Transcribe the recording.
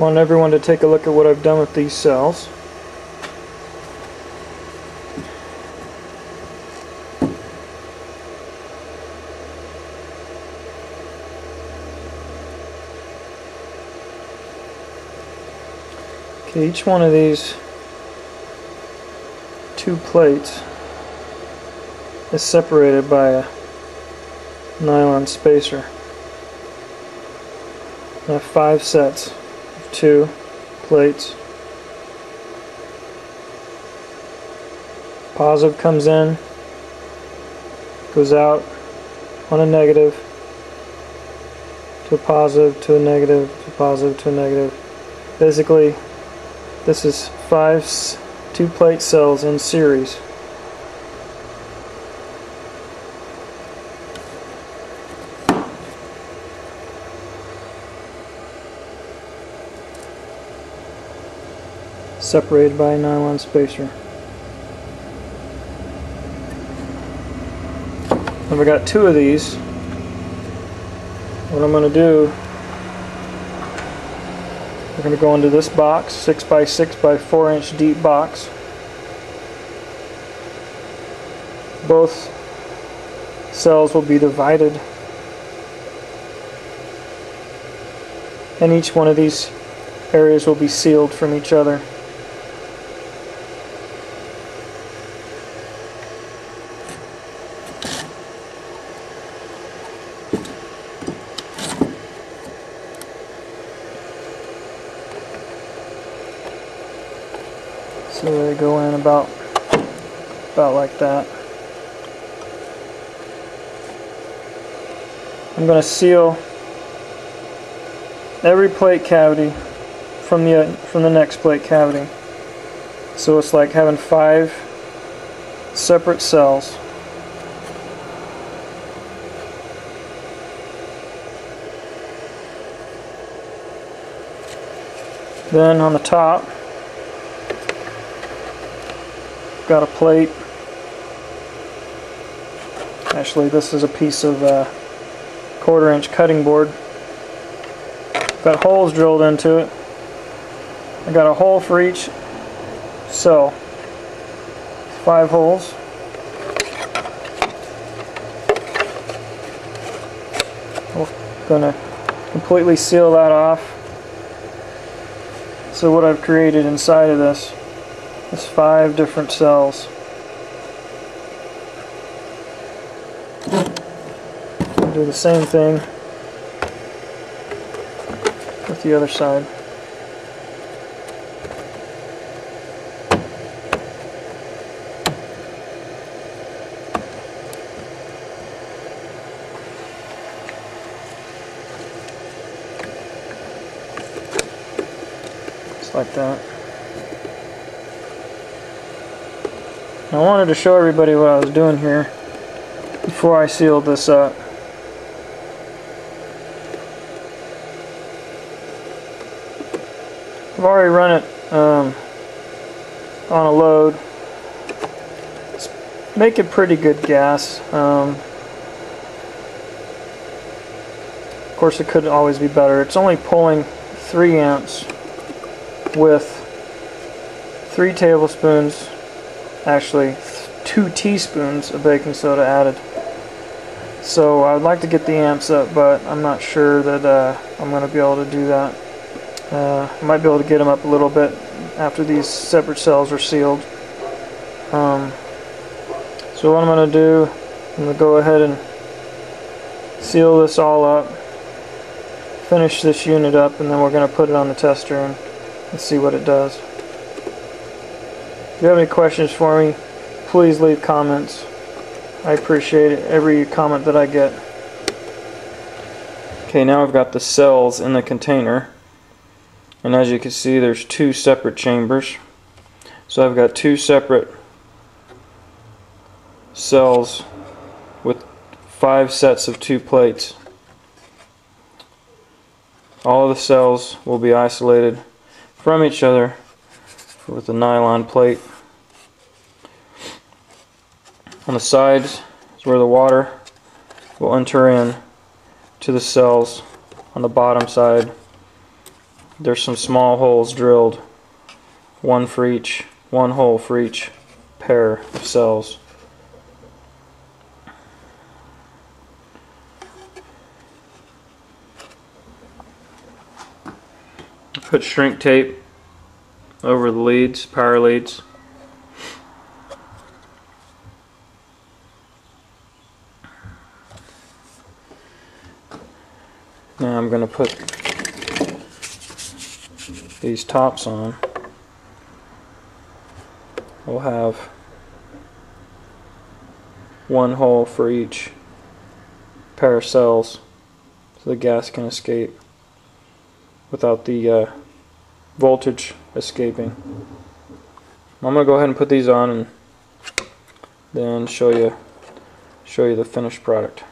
want everyone to take a look at what I've done with these cells. Okay, each one of these two plates is separated by a nylon spacer. I have five sets two plates. Positive comes in, goes out on a negative, to a positive, to a negative, to a positive, to a negative. Basically, this is five two plate cells in series. Separated by a nylon spacer. I've got two of these. What I'm going to do we're going to go into this box, 6 by 6 by 4 inch deep box. Both cells will be divided and each one of these areas will be sealed from each other. So they go in about about like that. I'm going to seal every plate cavity from the from the next plate cavity. So it's like having five separate cells. Then on the top got a plate. Actually, this is a piece of uh, quarter inch cutting board. Got holes drilled into it. I got a hole for each cell. Five holes. We're going to completely seal that off. So what I've created inside of this there's five different cells. Do the same thing with the other side. Like that. I wanted to show everybody what I was doing here before I sealed this up. I've already run it um, on a load. It's making pretty good gas. Um, of course it could always be better. It's only pulling 3 amps with 3 tablespoons actually two teaspoons of baking soda added. So I would like to get the amps up, but I'm not sure that uh, I'm going to be able to do that. Uh, I might be able to get them up a little bit after these separate cells are sealed. Um, so what I'm going to do, I'm going to go ahead and seal this all up, finish this unit up, and then we're going to put it on the tester and, and see what it does. If you have any questions for me, please leave comments. I appreciate every comment that I get. Okay, now I've got the cells in the container. And as you can see, there's two separate chambers. So I've got two separate cells with five sets of two plates. All of the cells will be isolated from each other with a nylon plate. On the sides is where the water will enter in to the cells on the bottom side there's some small holes drilled, one for each, one hole for each pair of cells. Put shrink tape over the leads, power leads. Now I'm going to put these tops on. We'll have one hole for each pair of cells so the gas can escape without the uh, voltage escaping. I'm gonna go ahead and put these on and then show you show you the finished product.